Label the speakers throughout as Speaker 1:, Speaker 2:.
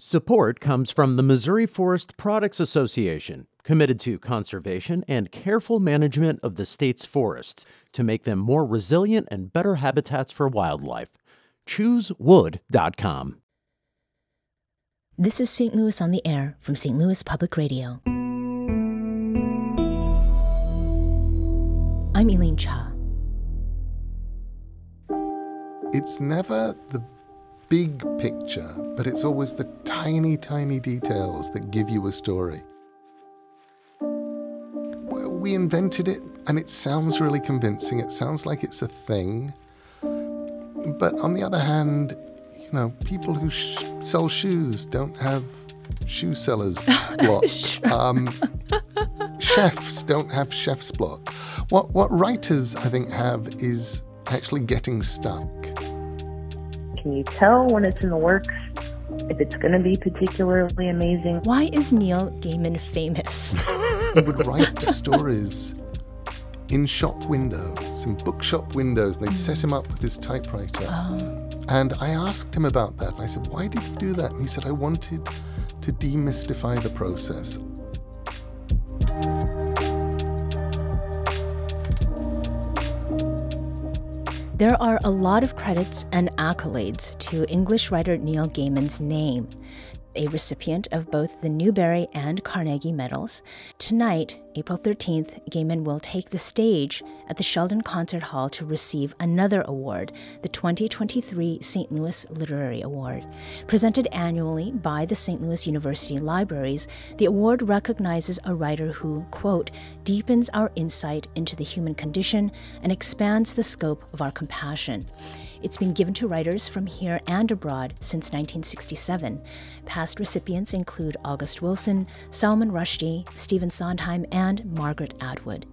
Speaker 1: Support comes from the Missouri Forest Products Association, committed to conservation and careful management of the state's forests to make them more resilient and better habitats for wildlife. ChooseWood.com.
Speaker 2: This is St. Louis on the Air from St. Louis Public Radio. I'm Elaine Cha.
Speaker 3: It's never the big picture, but it's always the tiny, tiny details that give you a story. Well, we invented it, and it sounds really convincing. It sounds like it's a thing. But on the other hand, you know, people who sh- sell shoes don't have shoe sellers block. um, chefs don't have chef's block. What what writers I think have is actually getting stuck.
Speaker 4: Can you tell when it's in the works? If it's going to be particularly amazing?
Speaker 2: Why is Neil Gaiman famous?
Speaker 3: he would write stories in shop windows, in bookshop windows, and they'd hmm. set him up with his typewriter.
Speaker 2: Oh.
Speaker 3: And I asked him about that, and I said, Why did you do that? And he said, I wanted to demystify the process.
Speaker 2: There are a lot of credits and accolades to English writer Neil Gaiman's name a recipient of both the Newbery and Carnegie medals. Tonight, April 13th, Gaiman will take the stage at the Sheldon Concert Hall to receive another award, the 2023 St. Louis Literary Award. Presented annually by the St. Louis University Libraries, the award recognizes a writer who, quote, deepens our insight into the human condition and expands the scope of our compassion. It's been given to writers from here and abroad since 1967. Past recipients include August Wilson, Salman Rushdie, Stephen Sondheim, and Margaret Atwood.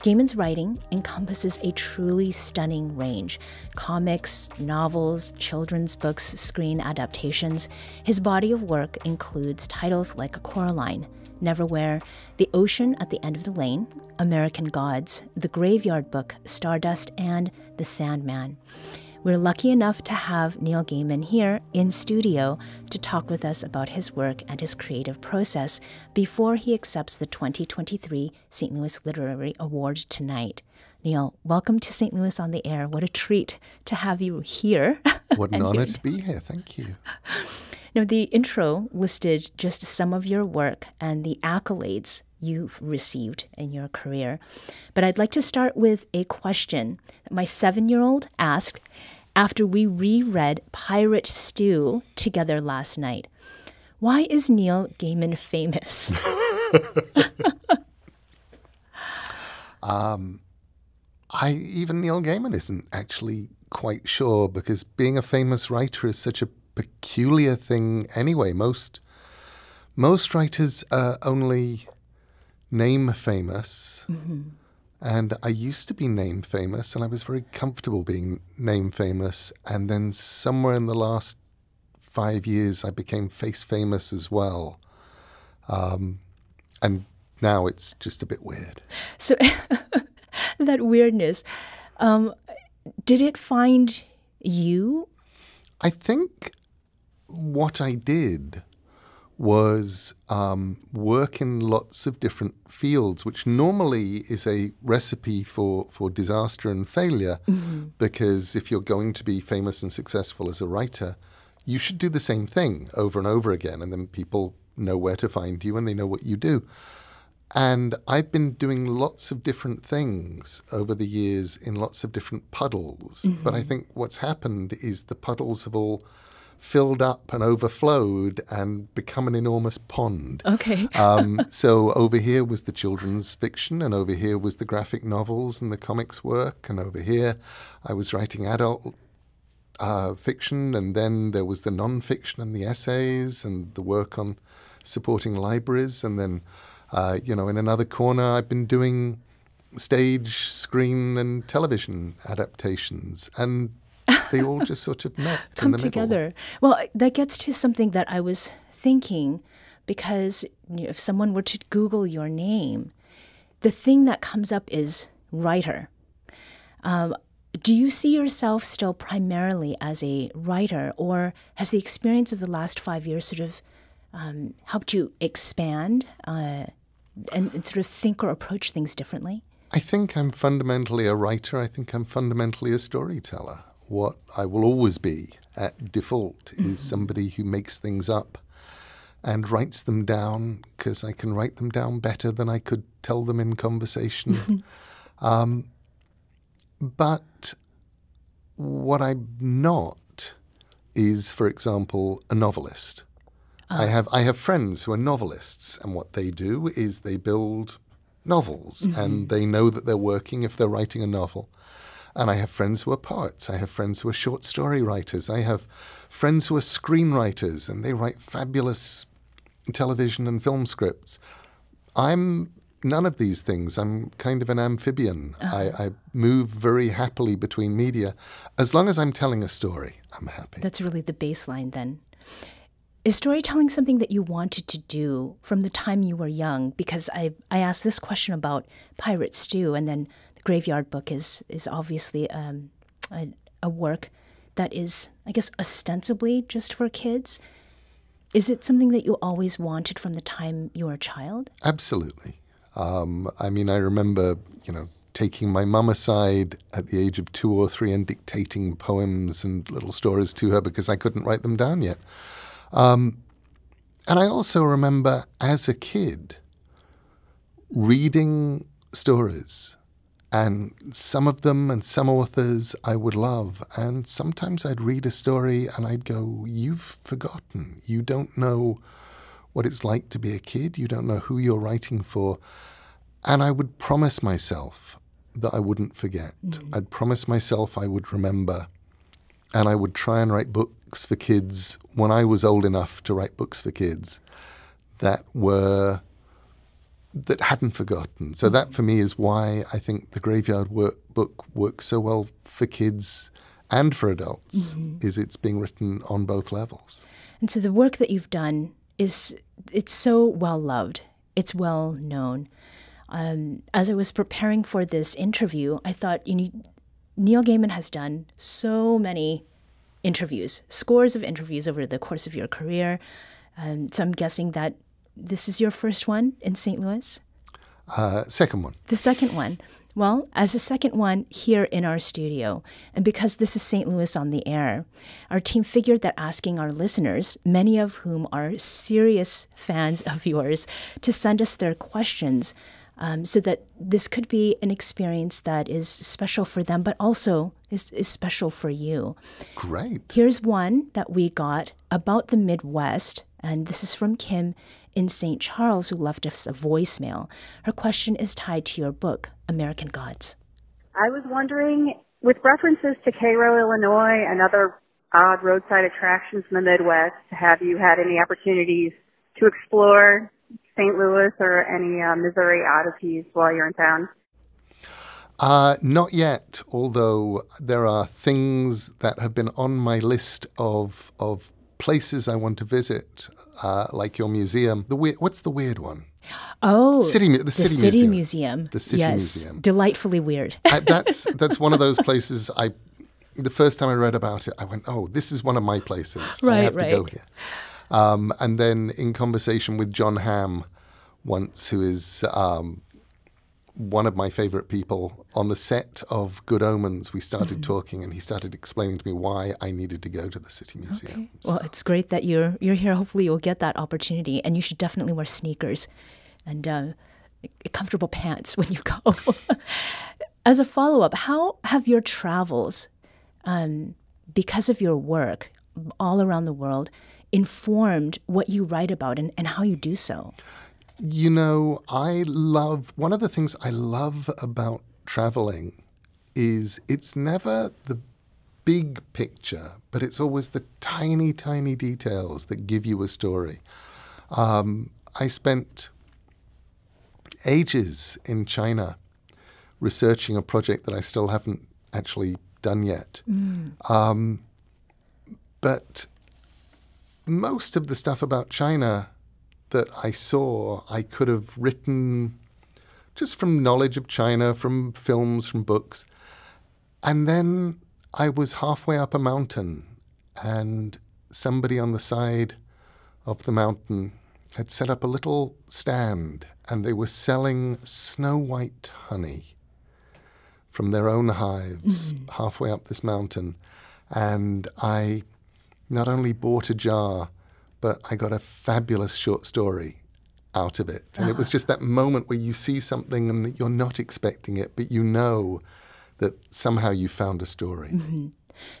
Speaker 2: Gaiman's writing encompasses a truly stunning range comics, novels, children's books, screen adaptations. His body of work includes titles like Coraline, Neverwhere, The Ocean at the End of the Lane, American Gods, The Graveyard Book, Stardust, and The Sandman. We're lucky enough to have Neil Gaiman here in studio to talk with us about his work and his creative process before he accepts the 2023 St. Louis Literary Award tonight. Neil, welcome to St. Louis on the Air. What a treat to have you here.
Speaker 3: What an honor to be here. Thank you.
Speaker 2: Now, the intro listed just some of your work and the accolades you've received in your career. But I'd like to start with a question that my seven year old asked after we reread Pirate Stew together last night. Why is Neil Gaiman famous?
Speaker 3: um, I even Neil Gaiman isn't actually quite sure because being a famous writer is such a peculiar thing anyway. Most most writers are only name famous. Mm-hmm. And I used to be name famous, and I was very comfortable being name famous. And then somewhere in the last five years, I became face famous as well. Um, and now it's just a bit weird.
Speaker 2: So, that weirdness, um, did it find you?
Speaker 3: I think what I did was um, work in lots of different fields, which normally is a recipe for, for disaster and failure. Mm-hmm. Because if you're going to be famous and successful as a writer, you should do the same thing over and over again, and then people know where to find you and they know what you do. And I've been doing lots of different things over the years in lots of different puddles. Mm-hmm. But I think what's happened is the puddles have all filled up and overflowed and become an enormous pond.
Speaker 2: Okay.
Speaker 3: um, so over here was the children's fiction, and over here was the graphic novels and the comics work, and over here I was writing adult uh, fiction, and then there was the non-fiction and the essays and the work on supporting libraries, and then uh, you know in another corner I've been doing stage, screen, and television adaptations, and they all just sort of met
Speaker 2: come
Speaker 3: the
Speaker 2: together. Well, that gets to something that I was thinking because you know, if someone were to Google your name, the thing that comes up is writer. Um, do you see yourself still primarily as a writer, or has the experience of the last five years sort of um, helped you expand uh, and, and sort of think or approach things differently?
Speaker 3: I think I'm fundamentally a writer. I think I'm fundamentally a storyteller. What I will always be at default is mm-hmm. somebody who makes things up and writes them down because I can write them down better than I could tell them in conversation. um, but what I'm not is, for example, a novelist. Ah. I have I have friends who are novelists, and what they do is they build novels, and mm-hmm. they know that they're working if they're writing a novel. And I have friends who are poets. I have friends who are short story writers. I have friends who are screenwriters, and they write fabulous television and film scripts. I'm none of these things. I'm kind of an amphibian. Uh-huh. I, I move very happily between media. As long as I'm telling a story, I'm happy.
Speaker 2: That's really the baseline then. Is storytelling something that you wanted to do from the time you were young? Because I, I asked this question about Pirate Stew, and then the Graveyard Book is, is obviously um, a, a work that is, I guess, ostensibly just for kids. Is it something that you always wanted from the time you were a child?
Speaker 3: Absolutely. Um, I mean, I remember, you know, taking my mum aside at the age of two or three and dictating poems and little stories to her because I couldn't write them down yet. Um, and I also remember as a kid reading stories, and some of them and some authors I would love. And sometimes I'd read a story and I'd go, You've forgotten. You don't know what it's like to be a kid. You don't know who you're writing for. And I would promise myself that I wouldn't forget. Mm. I'd promise myself I would remember. And I would try and write books for kids when I was old enough to write books for kids that were that hadn't forgotten. So that for me is why I think the graveyard work, book works so well for kids and for adults. Is it's being written on both levels.
Speaker 2: And so the work that you've done is it's so well loved. It's well known. Um, as I was preparing for this interview, I thought you know, Neil Gaiman has done so many interviews, scores of interviews over the course of your career. Um, so I'm guessing that this is your first one in St. Louis.
Speaker 3: Uh, second one.
Speaker 2: The second one. Well, as the second one here in our studio, and because this is St. Louis on the air, our team figured that asking our listeners, many of whom are serious fans of yours, to send us their questions um, so that this could be an experience that is special for them, but also is, is special for you.
Speaker 3: Great.
Speaker 2: Here's one that we got about the Midwest, and this is from Kim in St. Charles, who left us a voicemail. Her question is tied to your book, American Gods.
Speaker 5: I was wondering, with references to Cairo, Illinois, and other odd roadside attractions in the Midwest, have you had any opportunities to explore St. Louis or any uh, Missouri oddities while you're in town?
Speaker 3: Uh, not yet, although there are things that have been on my list of of places I want to visit, uh, like your museum. The weird, what's the weird one?
Speaker 2: Oh,
Speaker 3: City the
Speaker 2: the
Speaker 3: City
Speaker 2: City
Speaker 3: Museum.
Speaker 2: Museum.
Speaker 3: The City
Speaker 2: yes,
Speaker 3: Museum.
Speaker 2: delightfully weird.
Speaker 3: I, that's that's one of those places I. The first time I read about it, I went, "Oh, this is one of my places. I
Speaker 2: Right,
Speaker 3: have to go here." Um, and then in conversation with Jon Hamm once, who is um, one of my favorite people on the set of Good Omens, we started
Speaker 2: Mm-hmm.
Speaker 3: talking, and he started explaining to me why I needed to go to the City Museum.
Speaker 2: Well, it's great that you're you're here. Hopefully, you'll get that opportunity, and you should definitely wear sneakers and uh, comfortable pants when you go. As a follow up, how have your travels, um, because of your work all around the world, informed what you write about and, and how you do so?
Speaker 3: You know, I love one of the things I love about traveling is it's never the big picture, but it's always the tiny, tiny details that give you a story. Um, I spent ages in China researching a project that I still haven't actually done yet. Um, but most of the stuff about China that I saw, I could have written just from knowledge of China, from films, from books. and then I was halfway up a mountain, and somebody on the side of the mountain had set up a little stand, and they were selling snow white honey from their own hives mm-hmm. halfway up this mountain. And I not only bought a jar, but I got a fabulous short story out of it. And it was ah. just that moment where you see something and that you're not expecting it, but you know that somehow you found a story. Mm-hmm.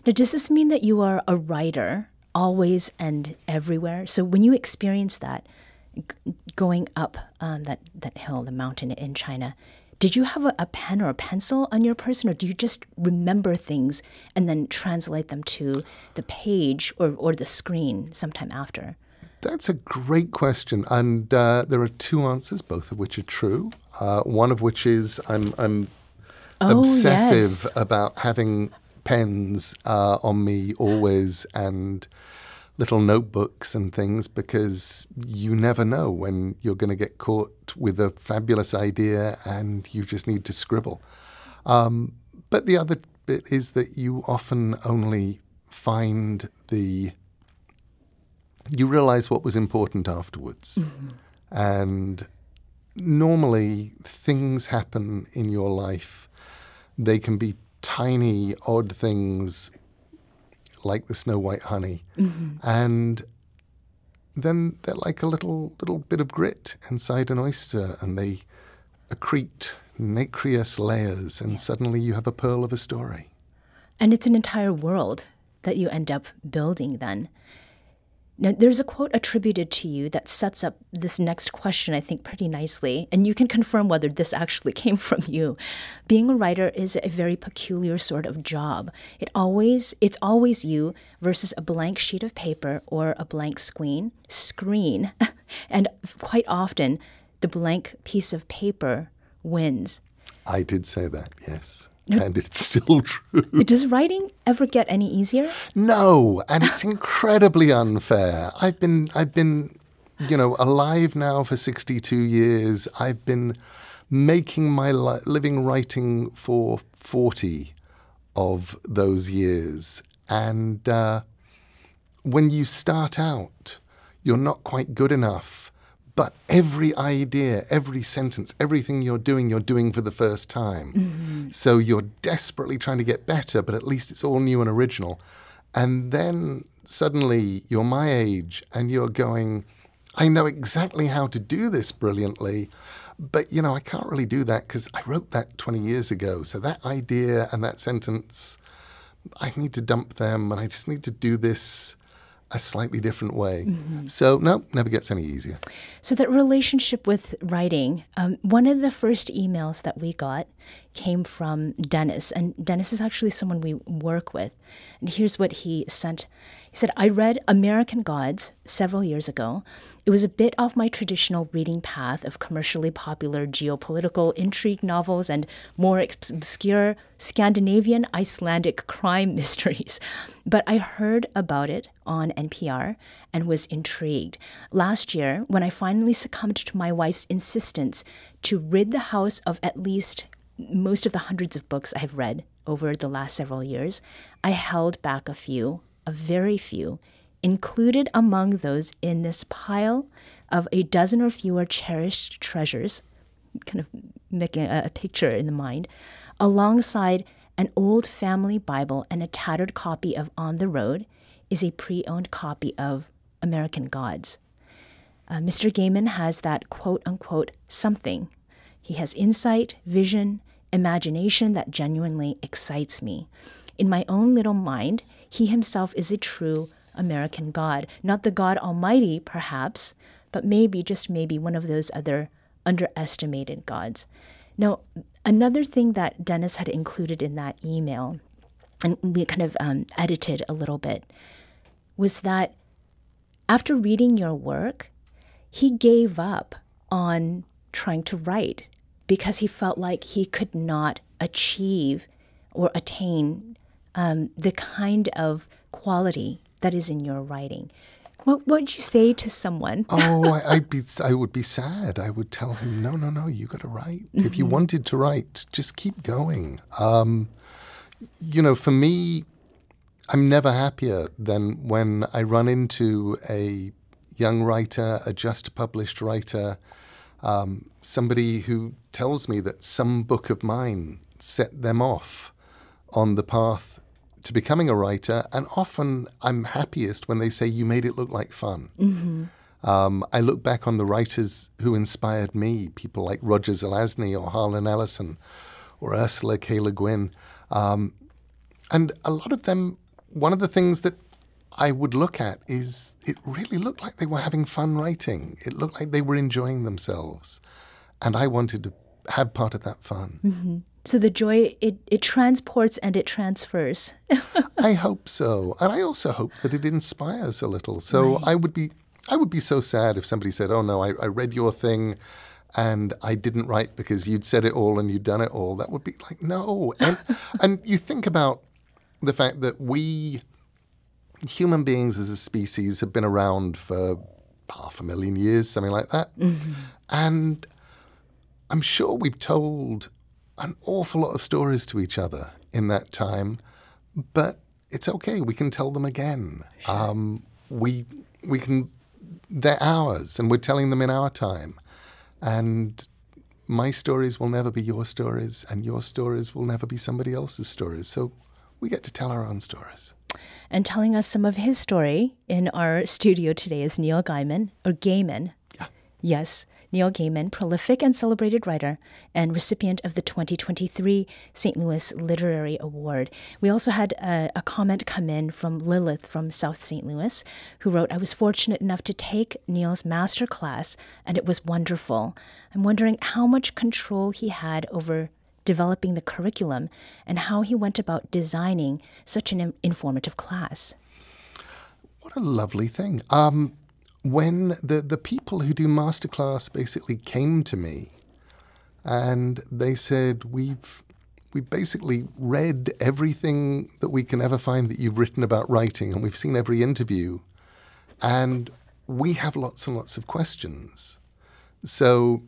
Speaker 2: Now, does this mean that you are a writer always and everywhere? So when you experience that, g- going up um, that, that hill, the mountain in China, did you have a, a, pen or a pencil on your person, or do you just remember things and then translate them to the page or, or the screen sometime after?
Speaker 3: That's a great question, and uh, there are two answers, both of which are true. Uh, one of which is I'm, I'm oh, obsessive yes. about having pens uh, on me always and little notebooks and things because you never know when you're going to get caught with a fabulous idea and you just need to scribble. Um, but the other bit is that you often only find the you realize what was important afterwards. Mm-hmm. And normally things happen in your life. They can be tiny, odd things like the snow white honey. Mm-hmm. And then they're like a little little bit of grit inside an oyster, and they accrete nacreous layers, and yeah. suddenly you have a pearl of a story.
Speaker 2: And it's an entire world that you end up building then. Now, there's a quote attributed to you that sets up this next question, I think, pretty nicely. And you can confirm whether this actually came from you. Being a writer is a very peculiar sort of job. It always, it's always you versus a blank sheet of paper or a blank screen, screen. and quite often, the blank piece of paper wins.
Speaker 3: I did say that, yes and it's still true.
Speaker 2: Does writing ever get any easier?
Speaker 3: No, and it's incredibly unfair. I've been I've been you know alive now for 62 years. I've been making my li- living writing for 40 of those years. And uh, when you start out, you're not quite good enough but every idea, every sentence, everything you're doing, you're doing for the first time. Mm-hmm. So you're desperately trying to get better, but at least it's all new and original. And then suddenly you're my age and you're going, I know exactly how to do this brilliantly, but you know, I can't really do that because I wrote that 20 years ago. So that idea and that sentence, I need to dump them and I just need to do this a slightly different way. Mm-hmm. So, no, never gets any easier.
Speaker 2: So, that relationship with writing, um, one of the first emails that we got came from Dennis. And Dennis is actually someone we work with. And here's what he sent he said, I read American Gods several years ago. It was a bit off my traditional reading path of commercially popular geopolitical intrigue novels and more obscure Scandinavian Icelandic crime mysteries. But I heard about it on NPR and was intrigued. Last year, when I finally succumbed to my wife's insistence to rid the house of at least most of the hundreds of books I've read over the last several years, I held back a few a very few, included among those in this pile of a dozen or fewer cherished treasures, kind of making a, a picture in the mind, alongside an old family Bible and a tattered copy of On the Road, is a pre owned copy of American Gods. Uh, Mr. Gaiman has that quote unquote something. He has insight, vision, imagination that genuinely excites me. In my own little mind, he himself is a true American God. Not the God Almighty, perhaps, but maybe, just maybe, one of those other underestimated gods. Now, another thing that Dennis had included in that email, and we kind of um, edited a little bit, was that after reading your work, he gave up on trying to write because he felt like he could not achieve or attain um, the kind of quality that is in your writing. What would you say to someone?
Speaker 3: oh, I, would be, I would be sad. I would tell him, no, no, no, you got to write. Mm-hmm. If you mm-hmm. wanted to write, just keep going. Um, you know, for me, I'm never happier than when I run into a young writer, a just published writer, um, somebody who tells me that some book of mine set them off on the path to becoming a writer. And often I'm happiest when they say, You made it look like fun. Mm-hmm. Um, I look back on the writers who inspired me, people like Roger Zelazny or Harlan Ellison or Ursula K. Le Guin. Um, and a lot of them, one of the things that I would look at is it really looked like they were having fun writing. It looked like they were enjoying themselves. And I wanted to have part of that fun.
Speaker 2: Mm-hmm. So the joy, it, it transports and it transfers.
Speaker 3: I hope so. And I also hope that it inspires a little. So right. I would be I would be so sad if somebody said, Oh no, I, I read your thing and I didn't write because you'd said it all and you'd done it all. That would be like, no. And and you think about the fact that we human beings as a species have been around for half a million years, something like that. Mm-hmm. And I'm sure we've told an awful lot of stories to each other in that time, but it's okay. We can tell them again. Sure. Um, we we can. They're ours, and we're telling them in our time. And my stories will never be your stories, and your stories will never be somebody else's stories. So we get to tell our own stories.
Speaker 2: And telling us some of his story in our studio today is Neil Gaiman, or Gaiman. Yeah. Yes, Neil Gaiman, prolific and celebrated writer and recipient of the 2023 St. Louis Literary Award. We also had a, a, comment come in from Lilith from South St. Louis, who wrote, I was fortunate enough to take Neil's master class, and it was wonderful. I'm wondering how much control he had over developing the curriculum, and how he went about designing such an informative class.
Speaker 3: What a lovely thing. Um, when the, the people who do masterclass basically came to me and they said, We've we basically read everything that we can ever find that you've written about writing, and we've seen every interview, and we have lots and lots of questions. So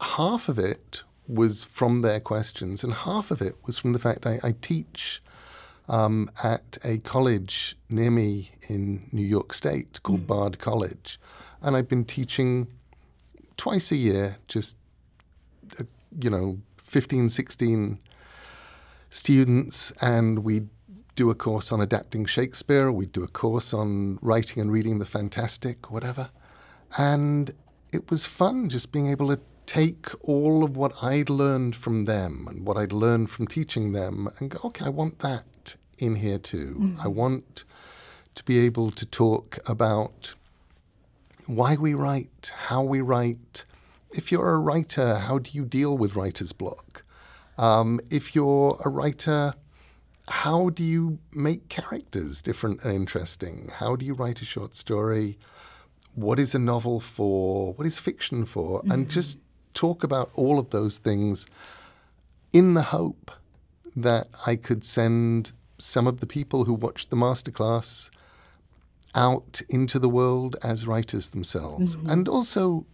Speaker 3: half of it was from their questions, and half of it was from the fact I, I teach um, at a college near me in New York State called mm. Bard College. And I've been teaching twice a year, just, uh, you know, 15, 16 students, and we do a course on adapting Shakespeare, we do a course on writing and reading the fantastic, whatever. And it was fun just being able to take all of what I'd learned from them and what I'd learned from teaching them and go, okay, I want that in here too. Mm-hmm. I want to be able to talk about why we write, how we write. If you're a writer, how do you deal with writer's block? Um, if you're a writer, how do you make characters different and interesting? How do you write a short story? What is a novel for? What is fiction for? Mm-hmm. And just talk about all of those things in the hope that I could send some of the people who watched the masterclass out into the world as writers themselves. Mm-hmm. And also,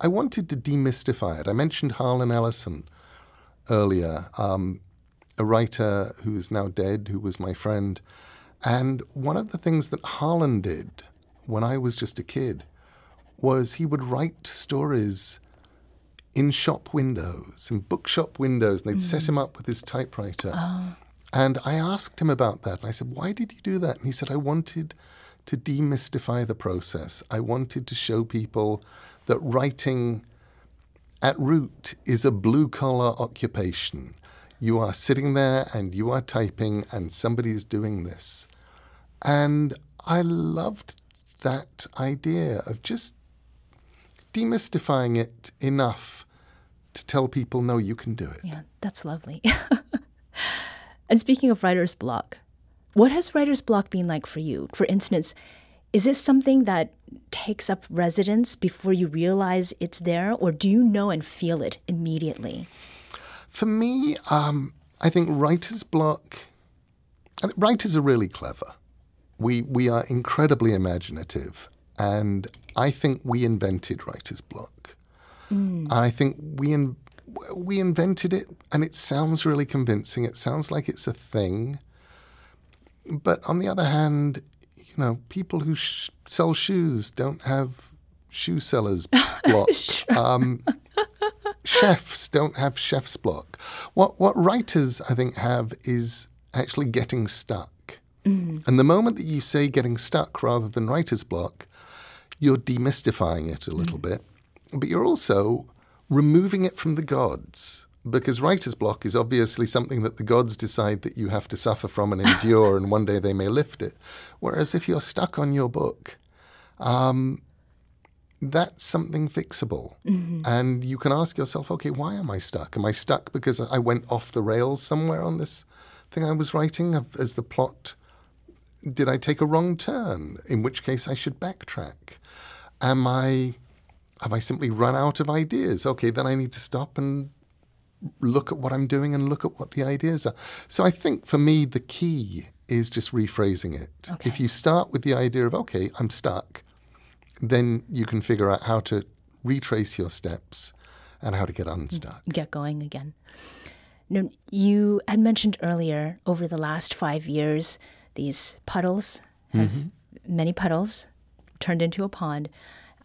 Speaker 3: I wanted to demystify it. I mentioned Harlan Ellison earlier, um, a writer who is now dead, who was my friend. And one of the things that Harlan did when I was just a kid was he would write stories in shop windows, in bookshop windows, and they'd mm. set him up with his typewriter. Oh. And I asked him about that. And I said, Why did you do that? And he said, I wanted to demystify the process. I wanted to show people that writing at root is a blue collar occupation. You are sitting there and you are typing, and somebody is doing this. And I loved that idea of just demystifying it enough to tell people, no, you can do it.
Speaker 2: Yeah, that's lovely. and speaking of writer's block, what has writer's block been like for you? For instance, is this something that takes up residence before you realize it's there, or do you know and feel it immediately?
Speaker 3: For me, um, I think writer's block. Writers are really clever. We we are incredibly imaginative, and I think we invented writer's block. Mm. I think we in, we invented it and it sounds really convincing. It sounds like it's a thing. But on the other hand, you know, people who sh- sell shoes don't have shoe sellers block. um, chefs don't have chef's block. What what writers I think have is actually getting stuck. Mm. And the moment that you say getting stuck rather than writer's block, you're demystifying it a little mm. bit. But you're also removing it from the gods because writer's block is obviously something that the gods decide that you have to suffer from and endure, and one day they may lift it. Whereas if you're stuck on your book, um, that's something fixable. Mm-hmm. And you can ask yourself, okay, why am I stuck? Am I stuck because I went off the rails somewhere on this thing I was writing as the plot? Did I take a wrong turn? In which case I should backtrack. Am I have I simply run out of ideas? Okay, then I need to stop and look at what I'm doing and look at what the ideas are. So I think for me, the key is just rephrasing it. Okay. If you start with the idea of, okay, I'm stuck, then you can figure out how to retrace your steps and how to get unstuck.
Speaker 2: Get going again. Now, you had mentioned earlier over the last five years, these puddles, mm-hmm. many puddles turned into a pond.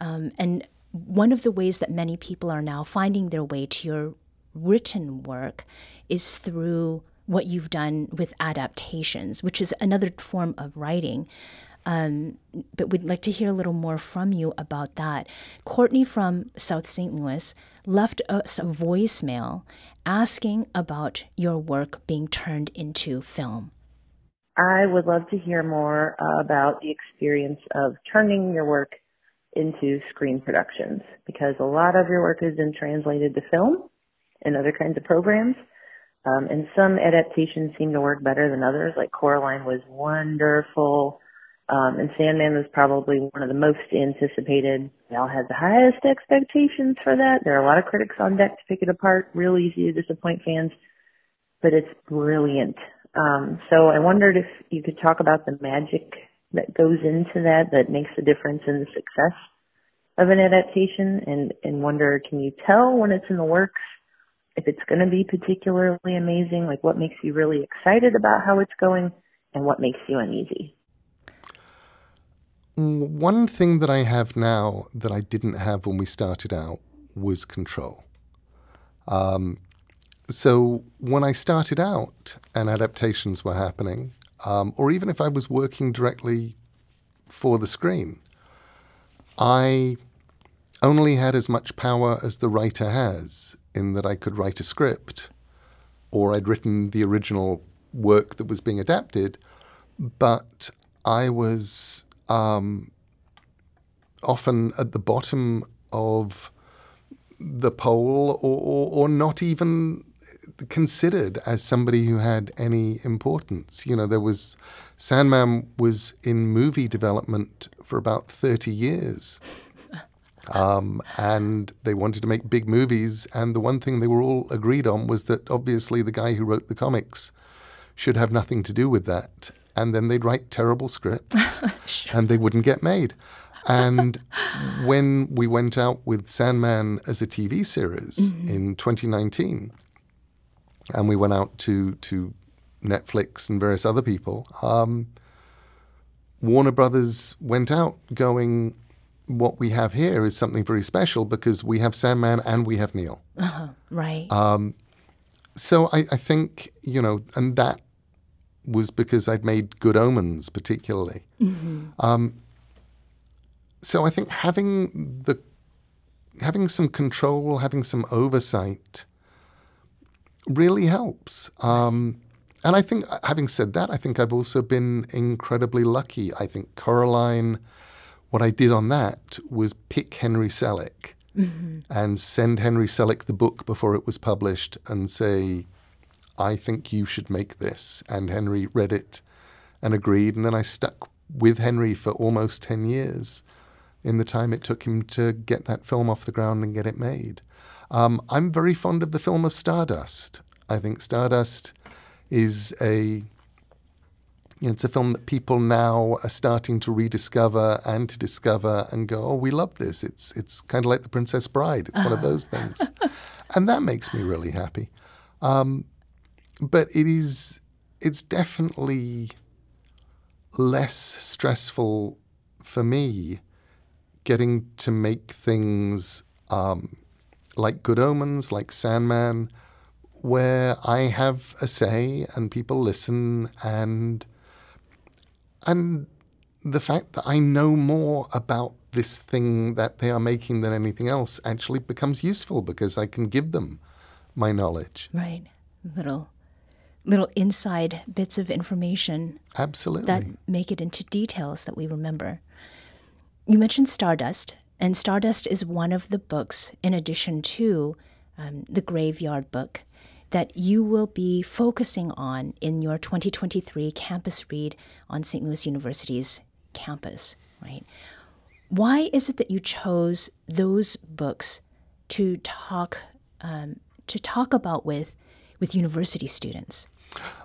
Speaker 2: Um, and one of the ways that many people are now finding their way to your written work is through what you've done with adaptations, which is another form of writing. Um, but we'd like to hear a little more from you about that. Courtney from South St. Louis left us a voicemail asking about your work being turned into film.
Speaker 4: I would love to hear more about the experience of turning your work into screen productions because a lot of your work has been translated to film and other kinds of programs. Um, and some adaptations seem to work better than others. Like Coraline was wonderful. Um, and Sandman was probably one of the most anticipated. We all had the highest expectations for that. There are a lot of critics on deck to pick it apart. Real easy to disappoint fans, but it's brilliant. Um, so I wondered if you could talk about the magic that goes into that that makes a difference in the success of an adaptation and, and wonder, can you tell when it's in the works if it's going to be particularly amazing, like what makes you really excited about how it's going and what makes you uneasy?
Speaker 3: One thing that I have now that I didn't have when we started out was control. Um, so when I started out and adaptations were happening, um, or even if I was working directly for the screen, I only had as much power as the writer has in that I could write a script or I'd written the original work that was being adapted, but I was um, often at the bottom of the poll or, or, or, not even considered as somebody who had any importance. You know, there was Sandman was in movie development for about 30 years. Um, and they wanted to make big movies. And the one thing they were all agreed on was that obviously the guy who wrote the comics should have nothing to do with that. And then they'd write terrible scripts sure. and they wouldn't get made. And when we went out with Sandman as a TV series mm-hmm. in 2019, and we went out to, to Netflix and various other people, um, Warner Brothers went out going, what we have here is something very special because we have Sandman and we have Neil.
Speaker 2: Uh-huh, right. Um,
Speaker 3: so I, I, think, you know, and that was because I'd made Good Omens particularly. Mm-hmm. Um, so I think having the having some control, having some oversight, really helps. Um, and I think, having said that, I think I've also been incredibly lucky. I think Coraline what I did on that was pick Henry Selick mm-hmm. and send Henry Selick the book before it was published and say, I think you should make this. And Henry read it and agreed. And then I stuck with Henry for almost 10 years in the time it took him to get that film off the ground and get it made. Um, I'm very fond of the film of Stardust. I think Stardust is a you know, it's a film that people now are starting to rediscover and to discover and go, oh, we love this. It's it's kind of like The Princess Bride. It's one of those things, and that makes me really happy. Um, but it is it's definitely less stressful for me getting to make things um, like Good Omens, like Sandman, where I have a say and people listen and and the fact that I know more about this thing that they are making than anything else actually becomes useful because I can give them my knowledge.
Speaker 2: Right. Little little inside bits of information
Speaker 3: Absolutely.
Speaker 2: that make it into details that we remember. You mentioned Stardust, and Stardust is one of the books, in addition to um, the Graveyard book, that you will be focusing on in your 2023 campus read on St. Louis University's campus, right? Why is it that you chose those books to talk um, to talk about with with university students?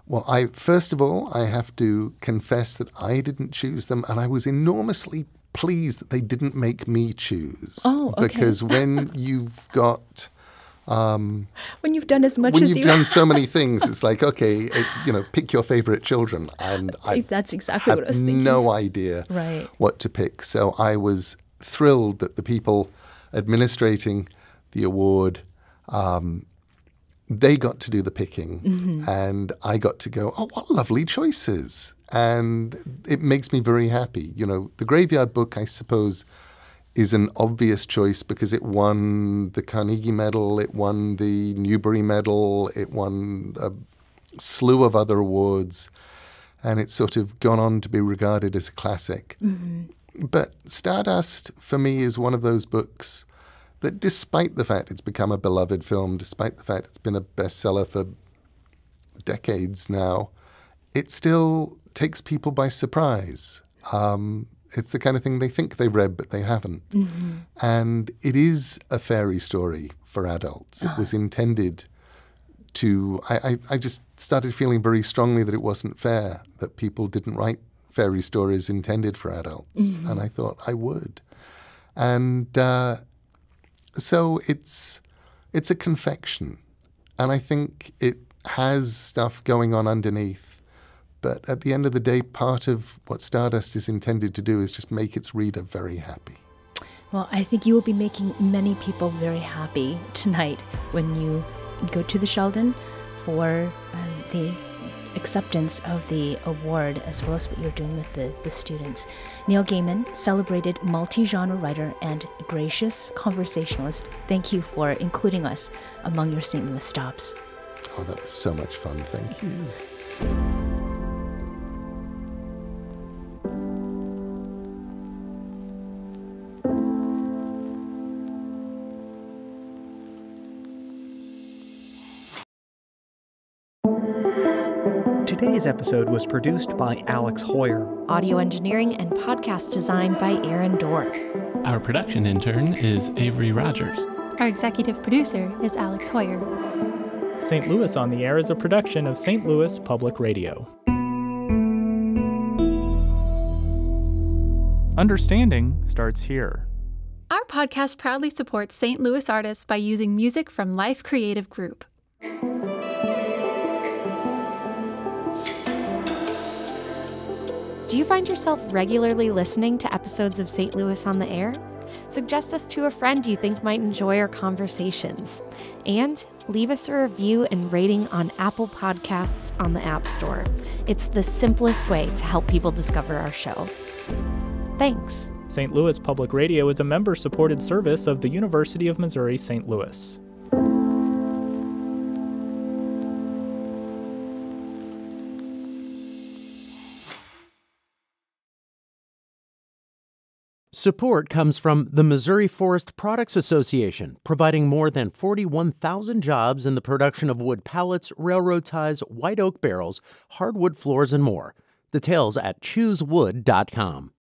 Speaker 3: Well, I first of all, I have to confess that I didn't choose them, and I was enormously pleased that they didn't make me choose.
Speaker 2: Oh, okay.
Speaker 3: Because when you've got um,
Speaker 2: when you've done as much
Speaker 3: when
Speaker 2: as
Speaker 3: you've
Speaker 2: you
Speaker 3: done so many things, it's like okay, it, you know, pick your favorite children, and I
Speaker 2: That's exactly
Speaker 3: had
Speaker 2: what I was thinking.
Speaker 3: no idea
Speaker 2: Right.
Speaker 3: what to pick. So I was thrilled that the people administrating the award. Um, they got to do the picking,
Speaker 2: Mm-hmm.
Speaker 3: and I got to go. Oh, what lovely choices! And it makes me very happy. You know, the Graveyard Book, I suppose, is an obvious choice because it won the Carnegie Medal, it won the Newbery Medal, it won a slew of other awards, and it's sort of gone on to be regarded as a classic. Mm-hmm. But Stardust, for me, is one of those books that, despite the fact it's become a beloved film, despite the fact it's been a bestseller for decades now, it still takes people by surprise. Um, it's the kind of thing they think they've read, but they haven't. And it is a fairy story for adults. It was intended to. I, I, I just started feeling very strongly that it wasn't fair, that people didn't write fairy stories intended for adults. And I thought I would. And uh, so it's it's a confection, and I think it has stuff going on underneath. But at the end of the day, part of what Stardust is intended to do is just make its reader very happy.
Speaker 2: Well, I think you will be making many people very happy tonight when you go to the Sheldon for um, the acceptance of the award, as well as what you're doing with the, the students. Neil Gaiman, celebrated multi genre writer and gracious conversationalist, thank you for including us among your St. Louis stops.
Speaker 3: Oh, that was so much fun. Thank you.
Speaker 6: Today's episode was produced by Alex Heuer.
Speaker 7: Audio engineering and podcast design by Aaron Doerr.
Speaker 8: Our production intern is Avery Rogers.
Speaker 9: Our executive producer is Alex Heuer.
Speaker 10: St. Louis on the Air is a production of St. Louis Public Radio. Understanding starts here.
Speaker 9: Our podcast proudly supports St. Louis artists by using music from Life Creative Group.
Speaker 7: Do you find yourself regularly listening to episodes of St. Louis on the Air? Suggest us to a friend you think might enjoy our conversations. And leave us a review and rating on Apple Podcasts on the App Store. It's the simplest way to help people discover our show. Thanks.
Speaker 10: St. Louis Public Radio is a member supported service of the University of Missouri St. Louis.
Speaker 1: Support comes from the Missouri Forest Products Association, providing more than 41,000 jobs in the production of wood pallets, railroad ties, white oak barrels, hardwood floors, and more. Details at choosewood.com.